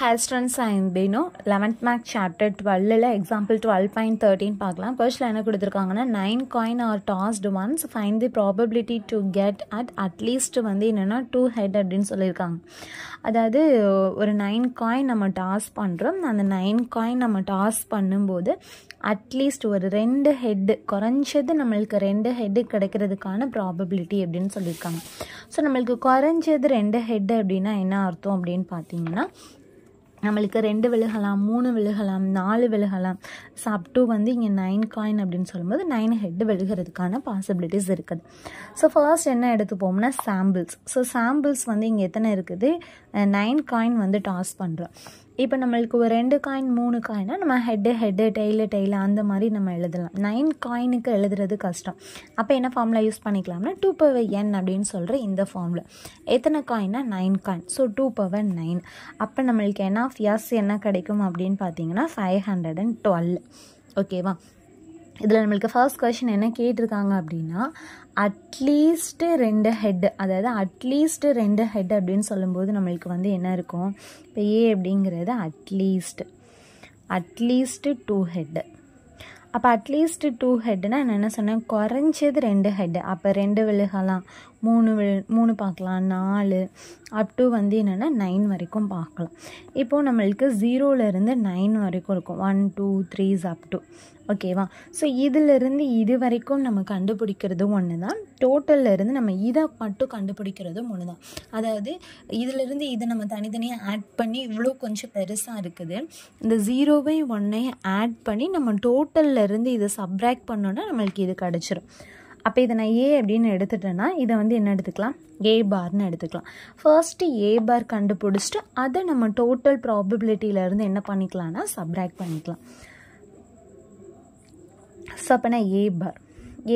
Hair ஸ்ட்ரென்ஸ் ஐந்தினோ eleventh மேக் சாப்டர் டுவெல்லில் எக்ஸாம்பிள் டுவெல் பாயிண்ட் தேர்ட்டின் பார்க்கலாம். கொஸ்டில் என்ன கொடுத்துருக்காங்கன்னா nine coin are tossed once find the probability to get at at least வந்து என்னென்னா டூ ஹெட் அப்படின்னு சொல்லியிருக்காங்க. அதாவது ஒரு நைன் காயின் நம்ம டாஸ் பண்ணுறோம் அந்த நைன் காயின் நம்ம டாஸ் பண்ணும்போது அட்லீஸ்ட் ஒரு ரெண்டு ஹெட்டு குறைஞ்சது நம்மளுக்கு ரெண்டு ஹெட்டு கிடைக்கிறதுக்கான ப்ராபபிலிட்டி அப்படின்னு சொல்லியிருக்காங்க. ஸோ நம்மளுக்கு குறைஞ்சது ரெண்டு ஹெட்டு அப்படின்னா என்ன அர்த்தம் அப்படின்னு பார்த்தீங்கன்னா நம்மளுக்கு ரெண்டு விழுகலாம் மூணு விழுகலாம் நாலு விழுகலாம். ஸோ அப் வந்து இங்கே நைன் காயின் அப்படின்னு சொல்லும்போது நைன் ஹெட் விழுகிறதுக்கான பாசிபிலிட்டிஸ் இருக்குது. ஸோ ஃபர்ஸ்ட் என்ன எடுத்துப்போம்னா சாம்பிள்ஸ் ஸோ சாம்பிள்ஸ் வந்து இங்கே எத்தனை இருக்குது? நைன் காயின் வந்து டாஸ் பண்ணுறோம் இப்போ நம்மளுக்கு ஒரு ரெண்டு காயின் மூணு காயினா நம்ம ஹெட்டு ஹெட்டு டெய்லு டெய்லு அந்த மாதிரி நம்ம எழுதலாம். நைன் காயினுக்கு எழுதுறது கஷ்டம். அப்போ என்ன ஃபார்முலா யூஸ் பண்ணிக்கலாம்னா டூ பவர் என் அப்படின்னு சொல்கிற இந்த ஃபார்முலா எத்தனை காயினா nine coin so two power nine அப்போ நம்மளுக்கு என்ன ஆஃப் எஸ் என்ன கிடைக்கும் அப்படின்னு பார்த்தீங்கன்னா ஃபைவ் ஹண்ட்ரட் அண்ட் டுவெல் ஓகேவா இதில் நம்மளுக்கு ஃபர்ஸ்ட் கொஷின் என்ன கேட்டிருக்காங்க அப்படின்னா அட்லீஸ்ட்டு ரெண்டு ஹெட் அதாவது அட்லீஸ்ட்டு ரெண்டு ஹெட் அப்படின்னு சொல்லும்போது நம்மளுக்கு வந்து என்ன இருக்கும்? இப்போ ஏ அப்படிங்கிறது at least at least two head அப்போ அட்லீஸ்ட் டூ ஹெட்னா நான் என்ன சொன்னேன்? குறைஞ்சது ரெண்டு ஹெட்டு அப்போ ரெண்டு விழுகலாம். மூணு மூணு பார்க்கலாம் நாலு அப் டு வந்து என்னென்னா நைன் வரைக்கும் பார்க்கலாம். இப்போது நம்மளுக்கு ஜீரோலேருந்து நைன் வரைக்கும் இருக்கும். One two threes up to ஓகேவா ஸோ இதிலிருந்து இது வரைக்கும் நம்ம கண்டுபிடிக்கிறதும் ஒன்று தான் டோட்டல்லேருந்து நம்ம இதை மட்டும் கண்டுபிடிக்கிறதும் ஒன்று தான் அதாவது இதிலிருந்து இதை நம்ம தனித்தனியாக ஆட் பண்ணி இவ்வளோ கொஞ்சம் பெருசாக இருக்குது. இந்த ஜீரோவை ஒன்றையும் ஆட் பண்ணி நம்ம டோட்டல்லேருந்து இதை சப்ராக்ட் பண்ணோன்னா நம்மளுக்கு இது கிடச்சிரும். அப்போ இதை நான் ஏ அப்படின்னு எடுத்துட்டேன்னா இதை வந்து என்ன எடுத்துக்கலாம்? ஏ பார்னு எடுத்துக்கலாம். ஃபர்ஸ்ட்டு ஏ பார் கண்டுபிடிச்சிட்டு அதை நம்ம டோட்டல் ப்ராபபிலிட்டியிலேருந்து என்ன பண்ணிக்கலாம்னா சப்ராக்ட் பண்ணிக்கலாம். ஸோ அப்போ நான் ஏ பார்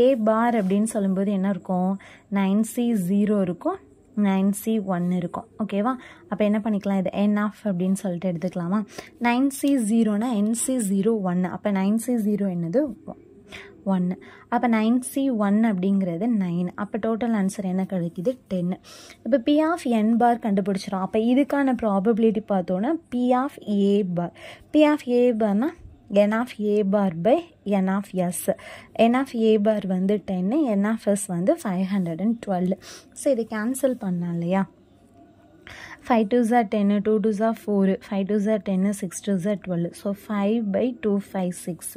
ஏ பார் அப்படின்னு சொல்லும்போது என்ன இருக்கும்? நைன் சி ஜீரோ இருக்கும். நைன் சி ஒன் இருக்கும். ஓகேவா அப்போ என்ன பண்ணிக்கலாம்? இது என் ஆஃப் அப்படின்னு சொல்லிட்டு எடுத்துக்கலாமா? நைன் சி ஜீரோனா என்சி ஜீரோ ஒன்று அப்போ நைன் சி ஜீரோ என்னது? ஒன்று அப்போ நைன் சி ஒன் அப்படிங்கிறது நைன் அப்போ டோட்டல் ஆன்சர் என்ன கிடைக்குது? டென்னு இப்போ பி ஆஃப் என் பார் கண்டுபிடிச்சிடும் அப்போ இதுக்கான ப்ராபபிலிட்டி பார்த்தோன்னா P of A bar P of A பார்னா n of A bar by n of S n of A bar வந்து டென்னு என் ஆஃப் எஸ் வந்து five hundred and twelve so இதை cancel பண்ணலாம் இல்லையா? Five twos are ten two twos are four five twos are ten six twos are twelve so five by two five six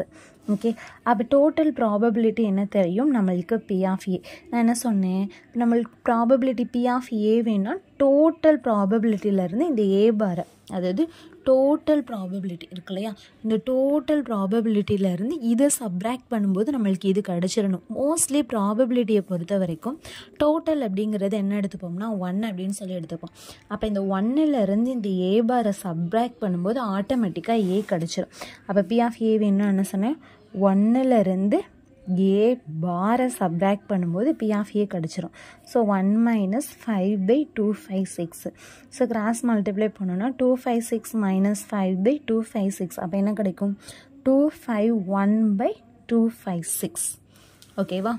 okay அப்போ total probability என்ன தெரியும்? நம்மளுக்கு B of ஏ நான் என்ன சொன்னேன்? நம்மளுக்கு ப்ராபபிலிட்டி பி ஆஃப் ஏ வேணும்னா டோட்டல் ப்ராபபிலிட்டியிலேருந்து இந்த ஏ பாரை அதாவது டோட்டல் ப்ராபபிலிட்டி இருக்கு இல்லையா? இந்த டோட்டல் ப்ராபபிலிட்டியிலேருந்து இதை சப்ராக்ட் பண்ணும்போது நம்மளுக்கு இது கிடச்சிடணும். மோஸ்ட்லி ப்ராபபிலிட்டியை பொறுத்த வரைக்கும் டோட்டல் அப்படிங்கிறது என்ன எடுத்துப்போம்னா ஒன் அப்படின்னு சொல்லி எடுத்துப்போம். அப்போ இந்த ஒன்னிலேருந்து இந்த ஏ பாரை சப்ராக்ட் பண்ணும்போது ஆட்டோமேட்டிக்காக ஏ கிடச்சிடும் அப்போ பி ஆஃப் ஏ வேணும்னா என்ன சொன்னேன்? ஒன்னுலேருந்து ஏ பாரை சப்ராக்ட் பண்ணும்போது பி ஆஃப் ஏ கிடச்சிரும். So one minus five by two five six so cross multiply பண்ணோன்னா two five six minus five by two five six அப்போ என்ன கிடைக்கும்? Two five one by two five six ஓகேவா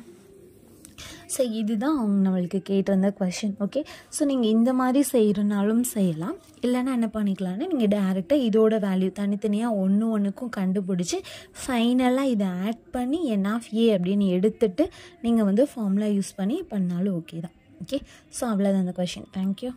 so இதுதான் அவங்க நம்மளுக்கு கேட்டிருந்த கொஷின் ஓகே ஸோ நீங்கள் இந்த மாதிரி செய்கிறனாலும் செய்யலாம். இல்லைன்னா என்ன பண்ணிக்கலாம்னா நீங்கள் டேரெக்டாக இதோட வேல்யூ தனித்தனியாக ஒன்று ஒன்றுக்கும் கண்டுபிடிச்சி ஃபைனலாக இதை ஆட் பண்ணி என் ஆஃப் ஏ அப்படின்னு எடுத்துட்டு நீங்கள் வந்து ஃபார்முலா யூஸ் பண்ணி பண்ணாலும் ஓகே தான். ஓகே ஸோ அவ்வளோதான் அந்த கொஷின் தேங்க்யூ